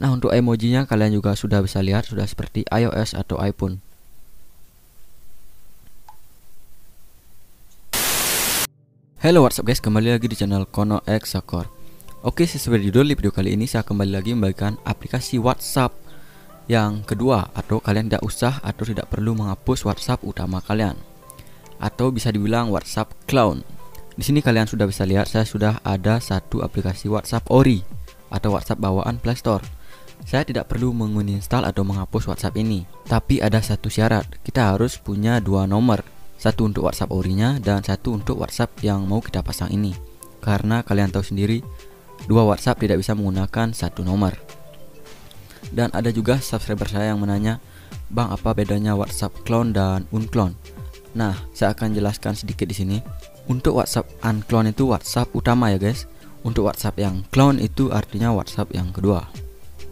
Nah untuk emojinya kalian juga sudah bisa lihat sudah seperti iOS atau iPhone. Halo what's up guys? Kembali lagi di channel Kono X Sakor Oke sesuai judul di video kali ini saya kembali lagi membagikan aplikasi WhatsApp yang kedua atau kalian tidak usah atau tidak perlu menghapus WhatsApp utama kalian. Atau bisa dibilang WhatsApp clone di sini kalian sudah bisa lihat saya sudah ada satu aplikasi WhatsApp Ori atau WhatsApp bawaan Play Store saya tidak perlu menginstal atau menghapus WhatsApp ini. Tapi ada satu syarat, kita harus punya dua nomor. Satu untuk WhatsApp orinya dan satu untuk WhatsApp yang mau kita pasang ini. Karena kalian tahu sendiri, dua WhatsApp tidak bisa menggunakan satu nomor. Dan ada juga subscriber saya yang menanya, "Bang, apa bedanya WhatsApp clone dan unclone?" Nah, saya akan jelaskan sedikit di sini. Untuk WhatsApp unclone itu WhatsApp utama ya, guys. Untuk WhatsApp yang clone itu artinya WhatsApp yang kedua.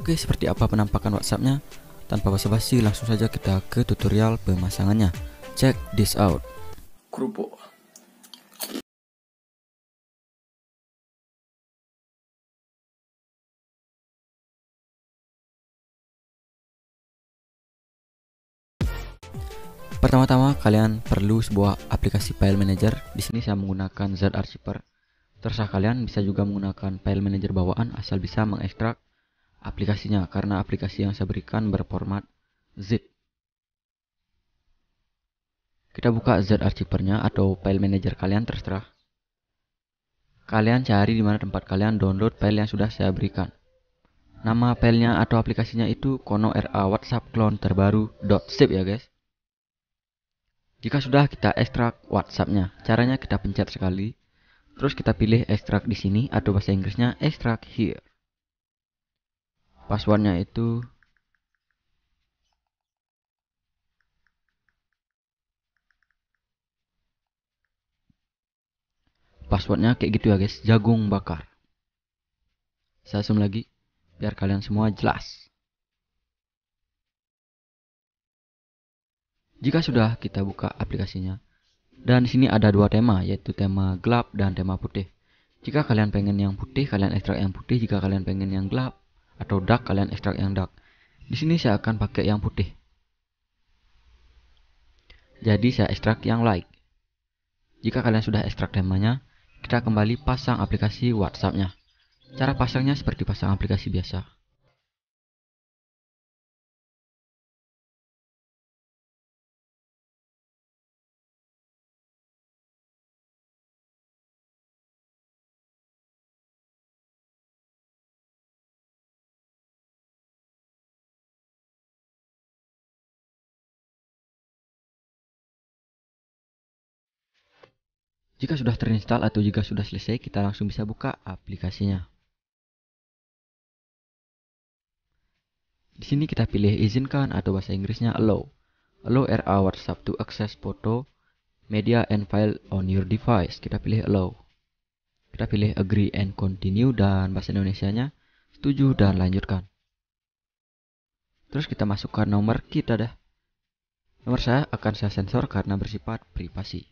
Oke, seperti apa penampakan WhatsAppnya? Tanpa basa-basi, langsung saja kita ke tutorial pemasangannya. Check this out. Grupo. Pertama-tama kalian perlu sebuah aplikasi file manager. Di sini saya menggunakan Z Archiver. Terserah kalian bisa juga menggunakan file manager bawaan asal bisa mengekstrak aplikasinya karena aplikasi yang saya berikan berformat zip. Kita buka Z archivernya atau file manager kalian terserah. Kalian cari di mana tempat kalian download file yang sudah saya berikan. Nama filenya atau aplikasinya itu Kono RA WhatsApp clone terbaru .zip ya guys. Jika sudah kita ekstrak WhatsAppnya, caranya kita pencet sekali, terus kita pilih ekstrak di sini atau bahasa Inggrisnya ekstrak here. Passwordnya itu Passwordnya kayak gitu ya guys, jagung bakar. Saya zoom lagi, biar kalian semua jelas. Jika sudah kita buka aplikasinya, dan di sini ada dua tema, yaitu tema gelap dan tema putih. Jika kalian pengen yang putih, kalian ekstrak yang putih. Jika kalian pengen yang gelap atau dark, kalian ekstrak yang dark. Di sini saya akan pakai yang putih. Jadi saya ekstrak yang light. Jika kalian sudah ekstrak temanya, kita kembali pasang aplikasi WhatsAppnya. Cara pasangnya seperti pasang aplikasi biasa. Jika sudah terinstall atau jika sudah selesai, kita langsung bisa buka aplikasinya. Di sini kita pilih izinkan atau bahasa Inggrisnya allow. Allow RA WhatsApp to access photo, media and file on your device. Kita pilih allow. Kita pilih agree and continue dan bahasa Indonesianya setuju dan lanjutkan. Terus kita masukkan nomor kita dah. Nomor saya akan saya sensor karena bersifat privasi.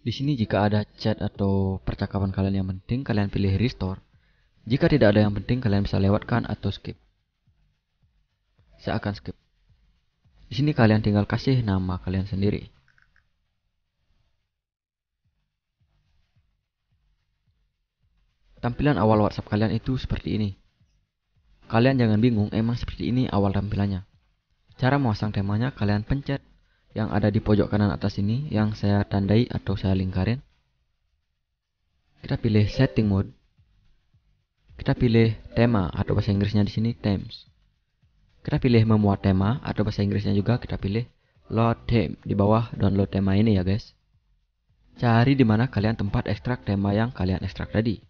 Di sini jika ada chat atau percakapan kalian yang penting, kalian pilih restore. Jika tidak ada yang penting, kalian bisa lewatkan atau skip. Saya akan skip. Di sini kalian tinggal kasih nama kalian sendiri. Tampilan awal WhatsApp kalian itu seperti ini. Kalian jangan bingung, emang seperti ini awal tampilannya. Cara memasang temanya, kalian pencet yang ada di pojok kanan atas ini yang saya tandai atau saya lingkarin. Kita pilih setting mode. Kita pilih tema atau bahasa Inggrisnya di sini themes. Kita pilih memuat tema atau bahasa Inggrisnya juga kita pilih load theme di bawah download tema ini ya guys. Cari di mana kalian tempat ekstrak tema yang kalian ekstrak tadi.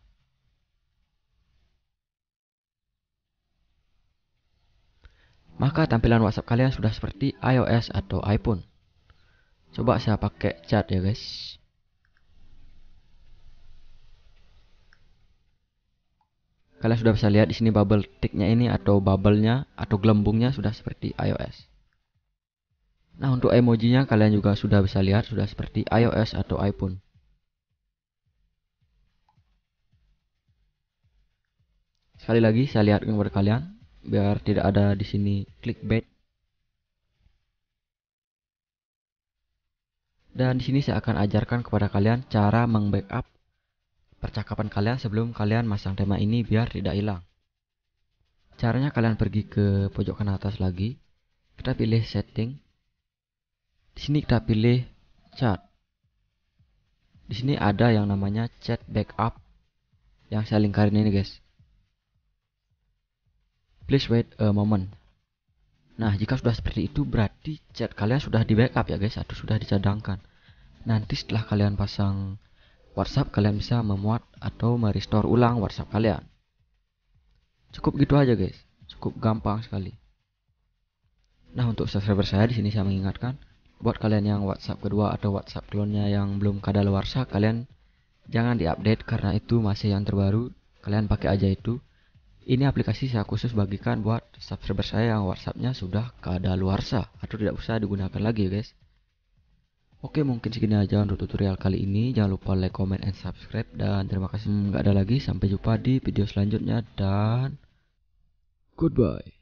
Maka tampilan WhatsApp kalian sudah seperti iOS atau iPhone. Coba saya pakai chat ya guys. Kalian sudah bisa lihat di sini bubble ticknya ini atau bubble-nya atau gelembungnya sudah seperti iOS. Nah, untuk emojinya kalian juga sudah bisa lihat sudah seperti iOS atau iPhone. Sekali lagi saya lihat kepada kalian biar tidak ada di sini clickbait. Dan di sini saya akan ajarkan kepada kalian cara mengbackup percakapan kalian sebelum kalian masang tema ini biar tidak hilang. Caranya kalian pergi ke pojok kanan atas lagi. Kita pilih setting. Di sini kita pilih chat. Di sini ada yang namanya chat backup yang saya lingkarin ini guys. Please wait a moment. Nah, jika sudah seperti itu berarti chat kalian sudah di backup ya guys atau sudah dicadangkan. Nanti setelah kalian pasang WhatsApp kalian bisa memuat atau merestore ulang WhatsApp kalian. Cukup gitu aja guys, cukup gampang sekali. Nah untuk subscriber saya di sini saya mengingatkan, buat kalian yang WhatsApp kedua atau WhatsApp clone-nya yang belum kadaluarsa, kalian jangan diupdate karena itu masih yang terbaru. Kalian pakai aja itu. Ini aplikasi saya khusus bagikan buat subscriber saya yang WhatsAppnya sudah kadaluarsa atau tidak usah digunakan lagi guys. Oke mungkin segini aja untuk tutorial kali ini. Jangan lupa like, comment, and subscribe. Dan terima kasih. Nggak ada lagi. Sampai jumpa di video selanjutnya. Dan Goodbye